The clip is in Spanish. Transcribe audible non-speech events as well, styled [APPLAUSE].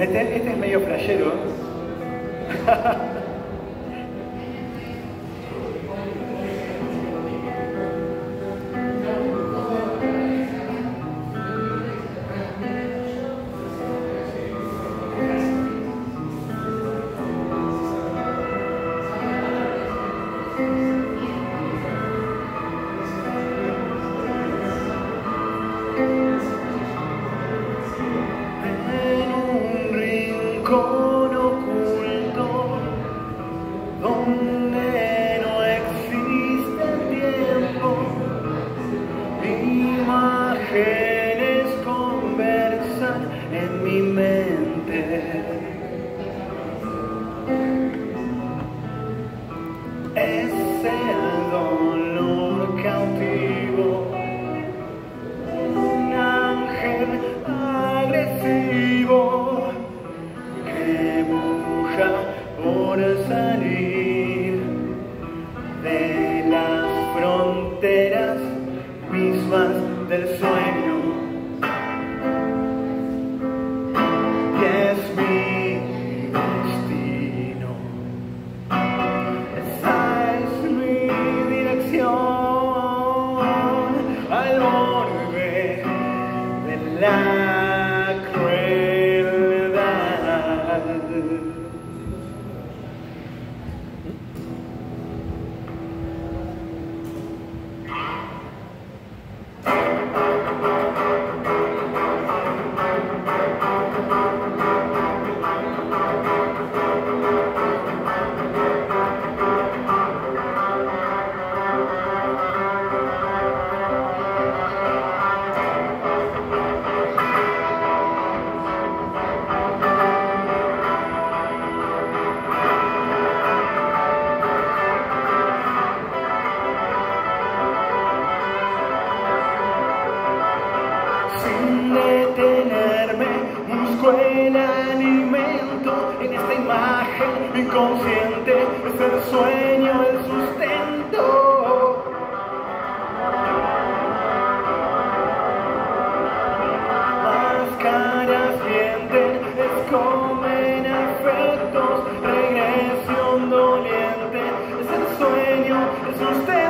Este, este es medio flashero. [LAUGHS] mismas del. Es el sueño, el sustento. Máscaras mienten, esconden afectos, regresión doliente. Es el sueño, el sustento.